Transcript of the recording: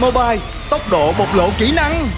Mobile, tốc độ bộc lộ kỹ năng.